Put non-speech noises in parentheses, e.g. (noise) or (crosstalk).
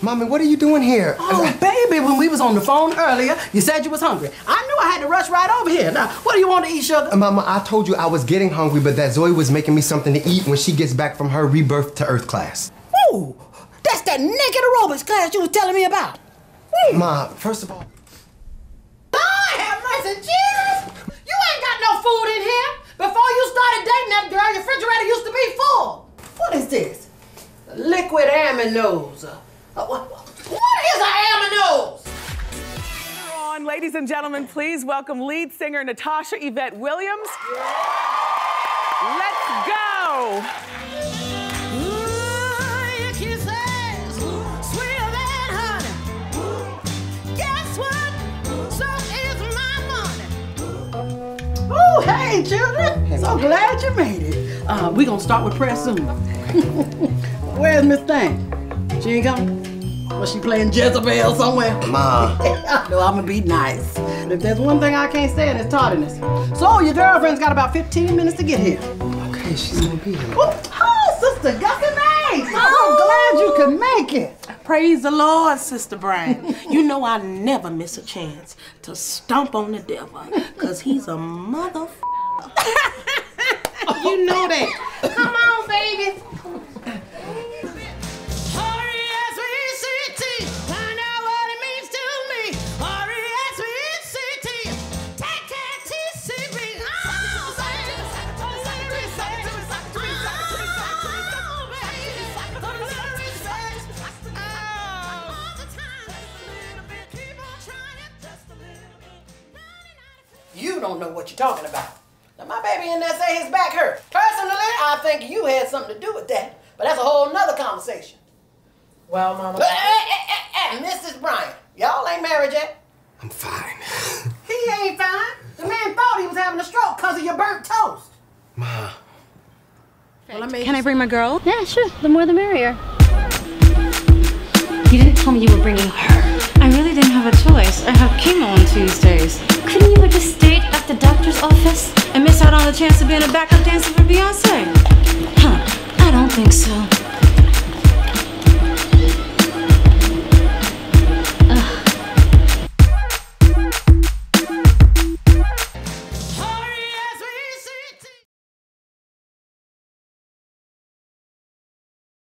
Mommy, what are you doing here? Oh, baby, when we was on the phone earlier, you said you was hungry. I knew I had to rush right over here. Now, what do you want to eat, sugar? Uh, Mama, I told you I was getting hungry, but that Zoe was making me something to eat when she gets back from her rebirth to Earth class. Ooh, that's that naked aerobics class you was telling me about. Woo. Ma, first of all, Lord have mercy, Jesus! You ain't got no food in here. Before you started dating that girl, your refrigerator used to be full. What is this? Liquid aminos. What, what is an aminos? on. Ladies and gentlemen, please welcome lead singer Natasha Yvette Williams. Let's go. Oh, hey, children. So glad you made it. Uh, we gonna start with prayer soon. (laughs) Where's Miss Thing? She ain't coming? Was she playing Jezebel somewhere? Ma. (laughs) no, I'm gonna be nice. If there's one thing I can't stand, it's tardiness. So your girlfriend's got about 15 minutes to get here. Okay, she's gonna be here. Oh, oh Sister Gussie Banks! I'm glad you could make it. Praise the Lord, Sister Brian. you know I never miss a chance to stomp on the devil, cause he's a mother. (laughs) you know that. You don't know what you're talking about. Now my baby in there say his back hurt. Personally, I think you had something to do with that. But that's a whole nother conversation. Well, Mama. Hey, hey, hey, hey, Mrs. Bryant, y'all ain't married yet. I'm fine. (laughs) He ain't fine. The man thought he was having a stroke because of your burnt toast. Ma. Well, I made Can I bring my girl? Yeah, sure. The more the merrier. You didn't tell me you were bringing her. I really didn't have a choice. I have chemo on Tuesdays. Couldn't you have just stayed at the doctor's office? And miss out on the chance of being a backup dancer for Beyonce. Huh, I don't think so.